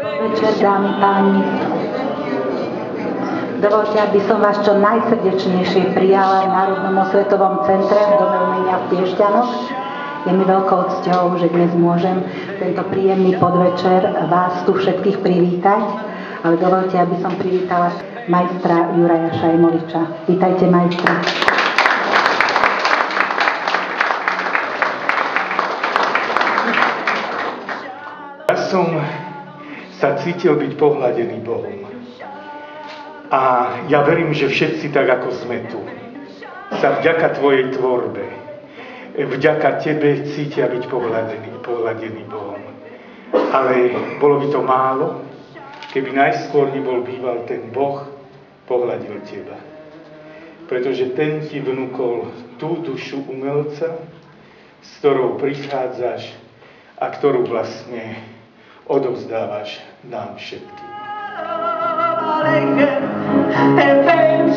Večer, dámy, páni. Dovolte, aby som vás čo najsrdečnejšie prijala v Národnom osvetovom centre v Dome umenia v Piešťanoch. Je mi veľkou cťou, že dnes môžem tento príjemný podvečer vás tu všetkých privítať, ale dovolte, aby som privítala majstra Juraja Šajmoviča. Vítajte, majstra. Ja som sa cítil byť pohľadený Bohom. A ja verím, že všetci tak, ako sme tu, sa vďaka Tvojej tvorbe, vďaka Tebe cítia byť pohľadený, pohľadený Bohom. Ale bolo by to málo, keby najskôr nebol býval ten Boh, pohľadil Teba. Pretože ten Ti vnúkol tú dušu umelca, s ktorou prichádzaš a ktorú vlastne odovzdávaš nám všetkým. Aleikem, Evein